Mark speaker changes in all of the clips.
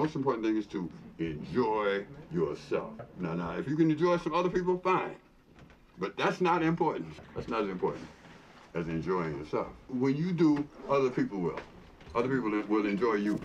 Speaker 1: most important thing is to enjoy yourself. Now, now, if you can enjoy some other people, fine. But that's not important. That's not as important as enjoying yourself. When you do, other people will. Other people will enjoy you.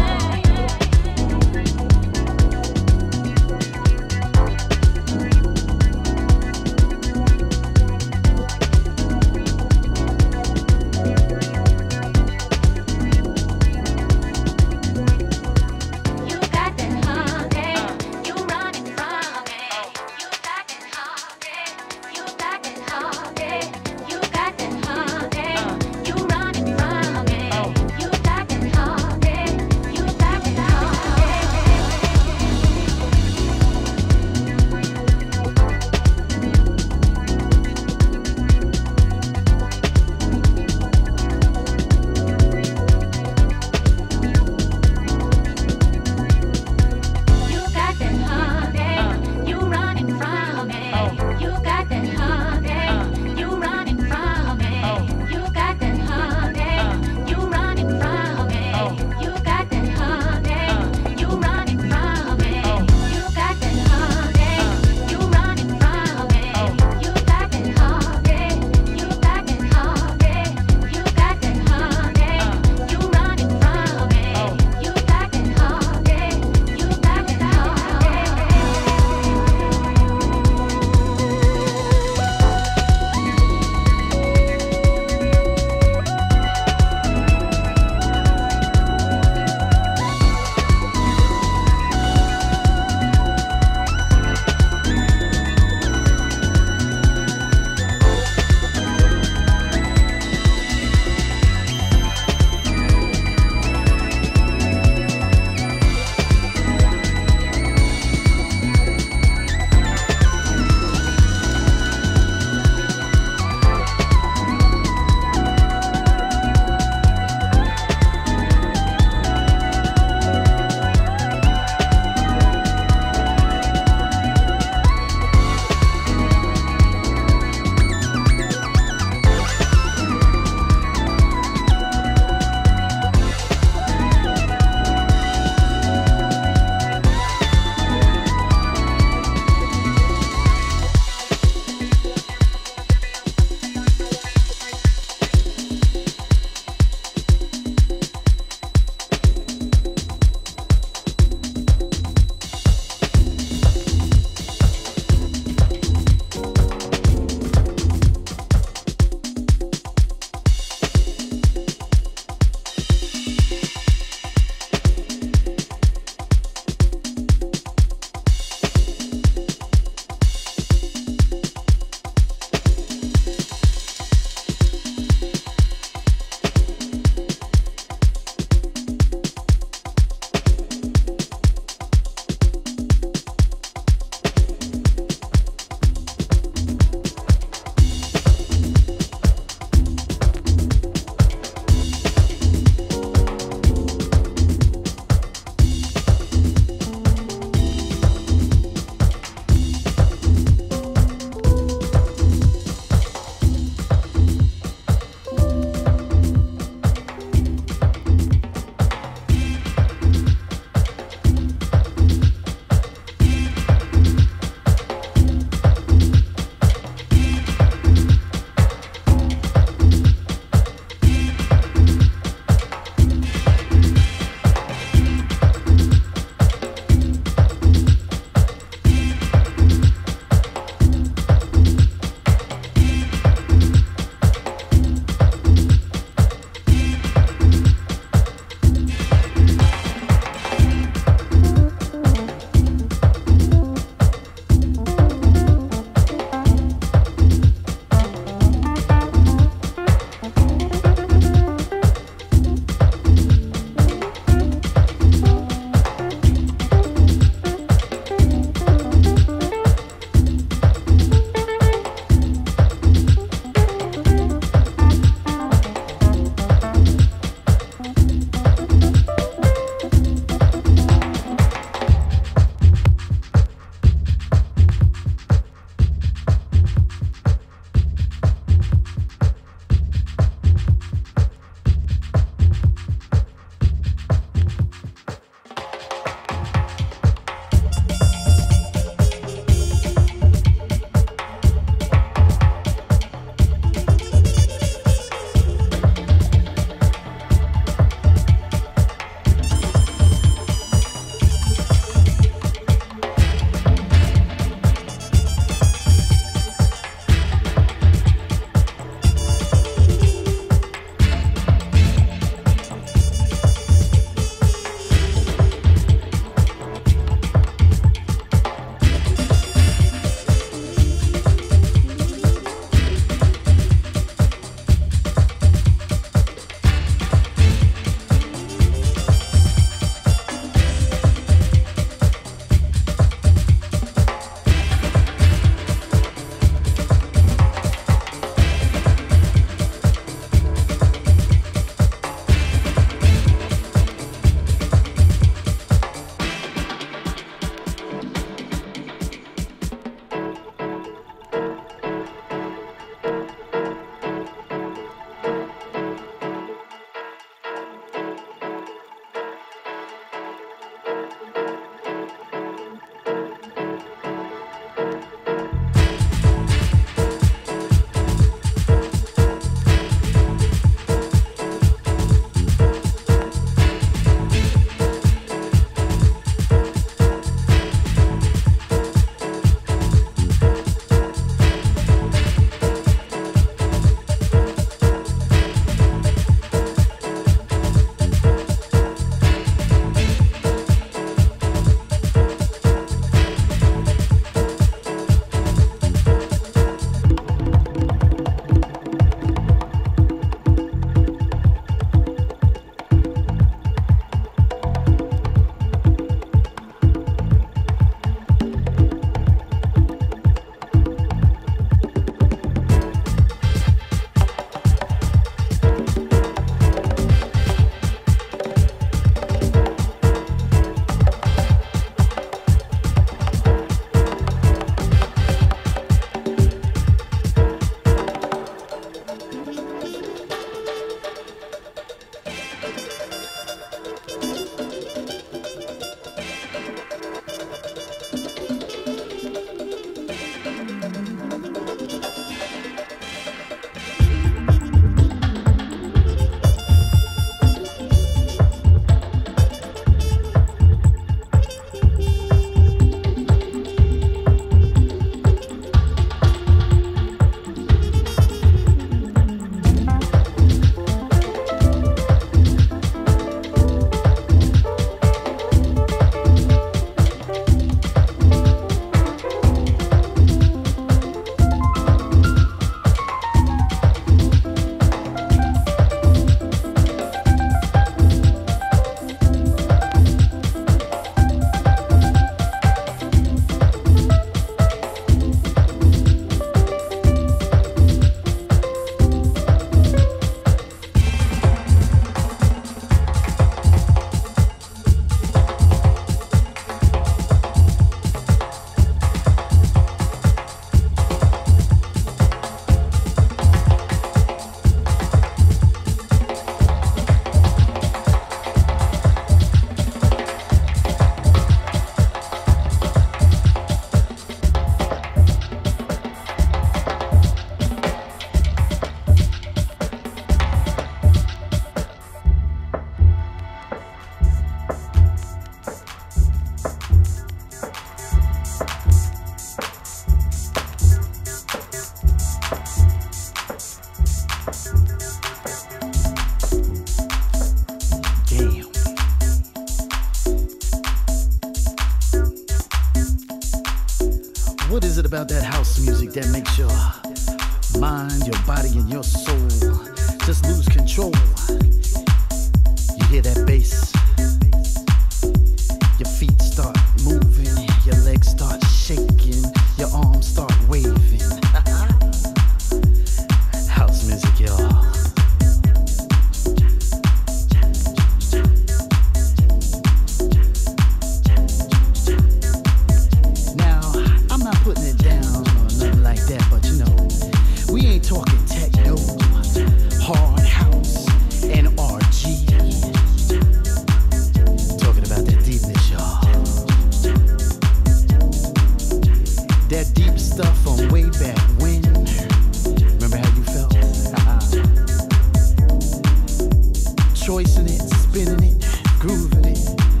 Speaker 2: It, spinning it, grooving it.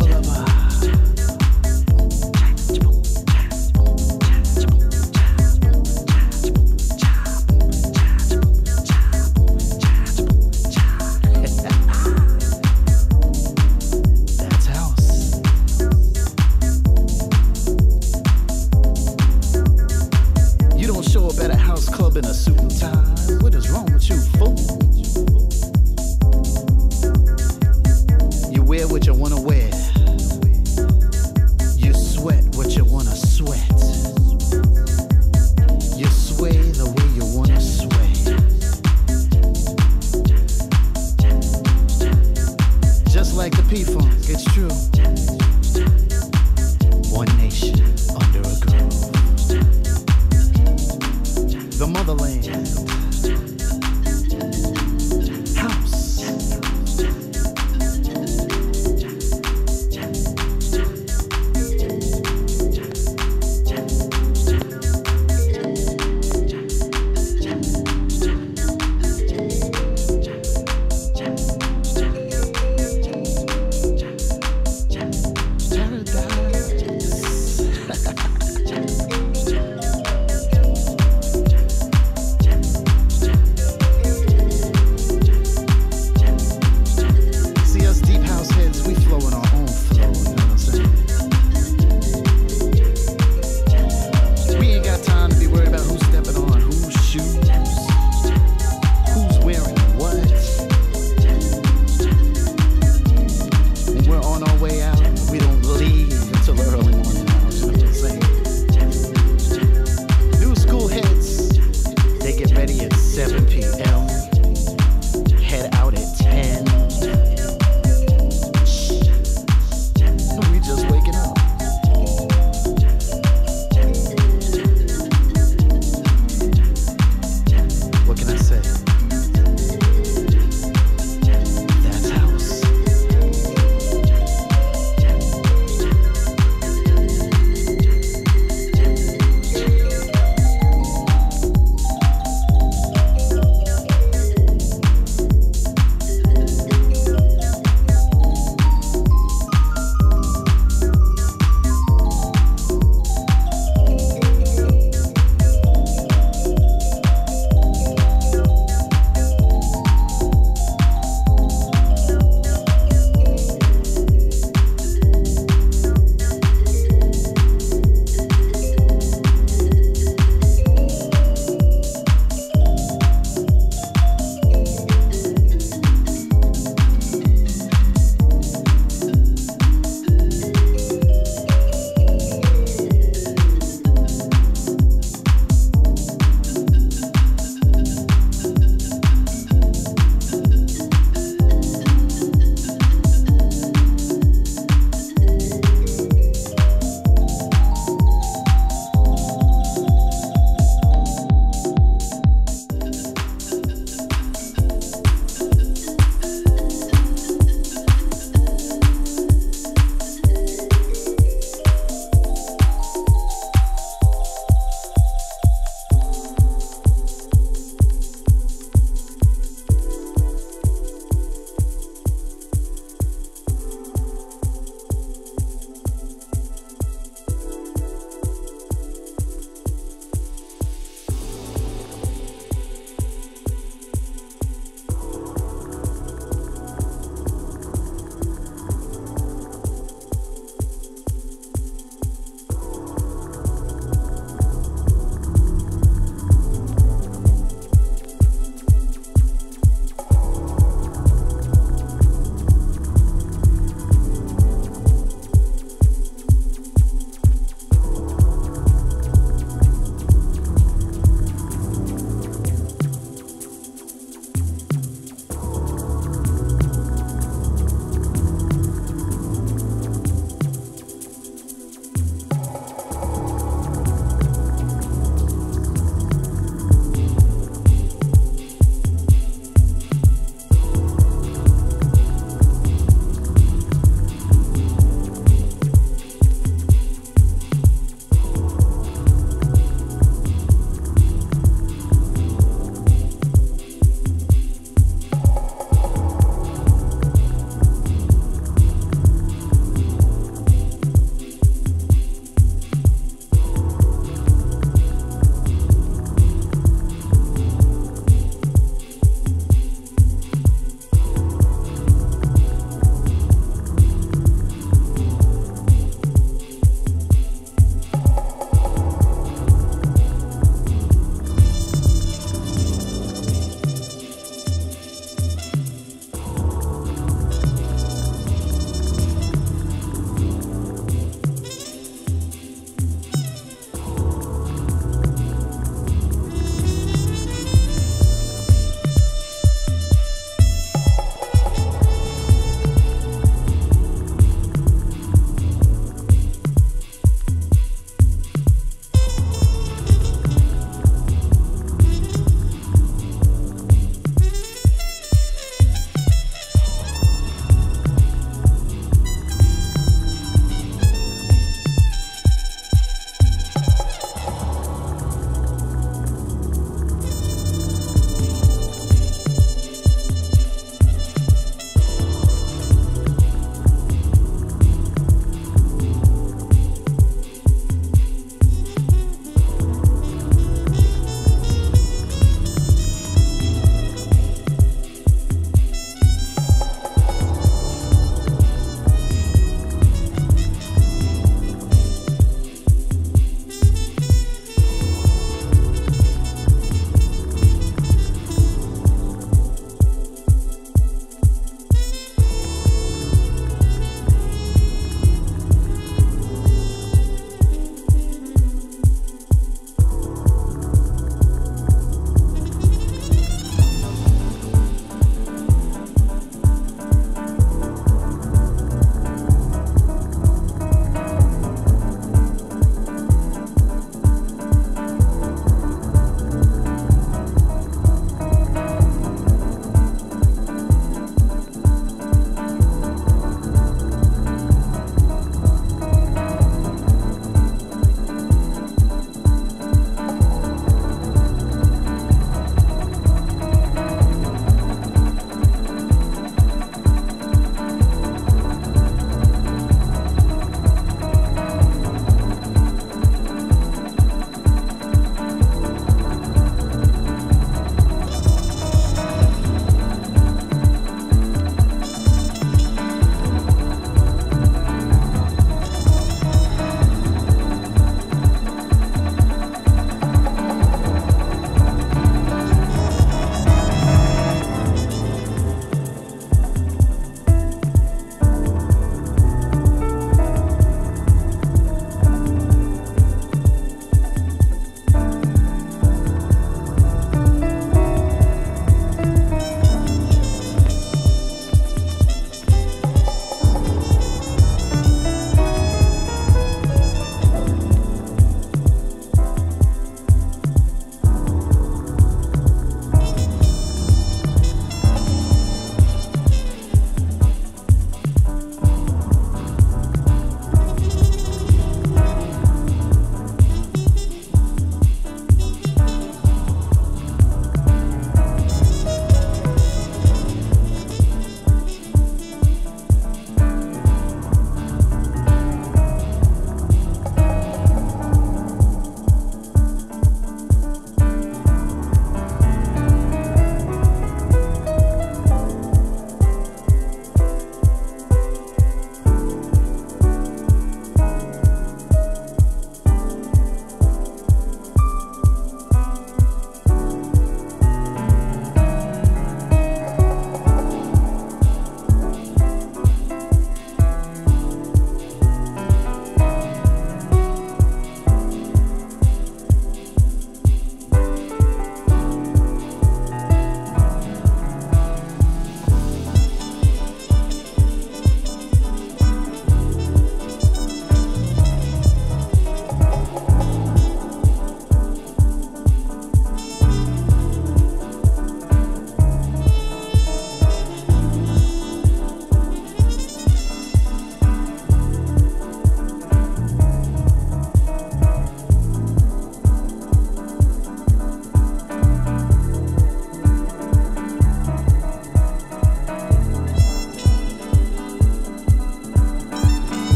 Speaker 2: Level of